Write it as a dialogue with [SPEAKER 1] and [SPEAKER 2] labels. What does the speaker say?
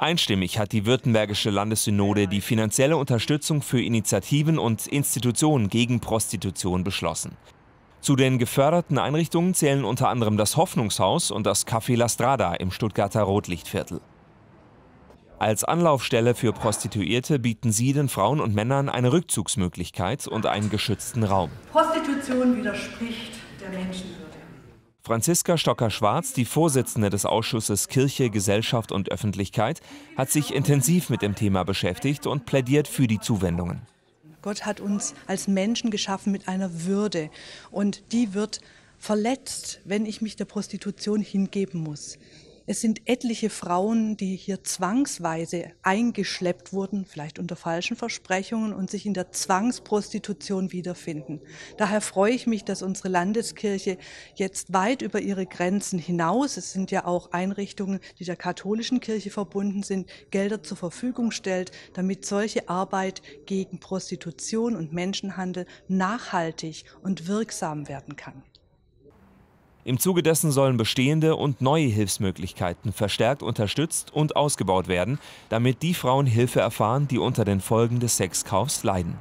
[SPEAKER 1] Einstimmig hat die Württembergische Landessynode die finanzielle Unterstützung für Initiativen und Institutionen gegen Prostitution beschlossen. Zu den geförderten Einrichtungen zählen unter anderem das Hoffnungshaus und das Café La Strada im Stuttgarter Rotlichtviertel. Als Anlaufstelle für Prostituierte bieten sie den Frauen und Männern eine Rückzugsmöglichkeit und einen geschützten Raum.
[SPEAKER 2] Prostitution widerspricht der Menschenwürde.
[SPEAKER 1] Franziska Stocker-Schwarz, die Vorsitzende des Ausschusses Kirche, Gesellschaft und Öffentlichkeit, hat sich intensiv mit dem Thema beschäftigt und plädiert für die Zuwendungen.
[SPEAKER 3] Gott hat uns als Menschen geschaffen mit einer Würde und die wird verletzt, wenn ich mich der Prostitution hingeben muss. Es sind etliche Frauen, die hier zwangsweise eingeschleppt wurden, vielleicht unter falschen Versprechungen und sich in der Zwangsprostitution wiederfinden. Daher freue ich mich, dass unsere Landeskirche jetzt weit über ihre Grenzen hinaus, es sind ja auch Einrichtungen, die der katholischen Kirche verbunden sind, Gelder zur Verfügung stellt, damit solche Arbeit gegen Prostitution und Menschenhandel nachhaltig und wirksam werden kann.
[SPEAKER 1] Im Zuge dessen sollen bestehende und neue Hilfsmöglichkeiten verstärkt unterstützt und ausgebaut werden, damit die Frauen Hilfe erfahren, die unter den Folgen des Sexkaufs leiden